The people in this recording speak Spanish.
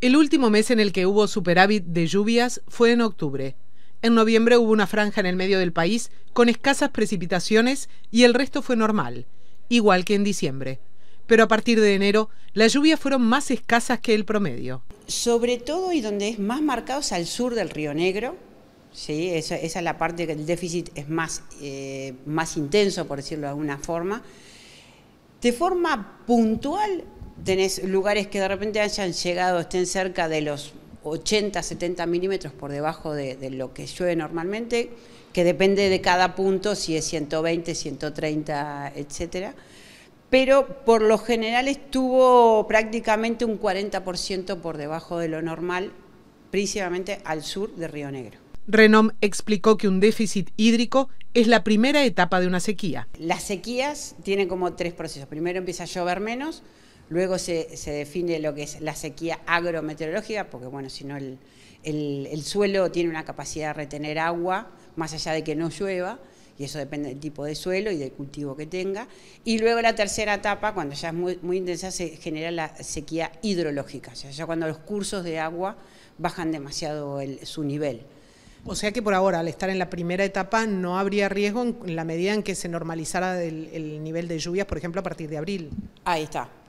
El último mes en el que hubo superávit de lluvias fue en octubre. En noviembre hubo una franja en el medio del país con escasas precipitaciones y el resto fue normal, igual que en diciembre. Pero a partir de enero, las lluvias fueron más escasas que el promedio. Sobre todo y donde es más marcado es al sur del Río Negro. ¿sí? Esa, es la parte que el déficit es más, eh, más intenso, por decirlo de alguna forma. De forma puntual tenés lugares que de repente hayan llegado, estén cerca de los 80, 70 milímetros por debajo de, lo que llueve normalmente, que depende de cada punto, si es 120, 130, etcétera. Pero por lo general estuvo prácticamente un 40% por debajo de lo normal, principalmente al sur de Río Negro. Renom explicó que un déficit hídrico es la primera etapa de una sequía. Las sequías tienen como tres procesos. Primero empieza a llover menos, Luego se, define lo que es la sequía agrometeorológica, porque bueno, si no el, suelo tiene una capacidad de retener agua, más allá de que no llueva, y eso depende del tipo de suelo y del cultivo que tenga. Y luego la tercera etapa, cuando ya es muy, intensa, se genera la sequía hidrológica, o sea, ya cuando los cursos de agua bajan demasiado su nivel. O sea que por ahora, al estar en la primera etapa, no habría riesgo en la medida en que se normalizara el nivel de lluvias, por ejemplo, a partir de abril. Ahí está.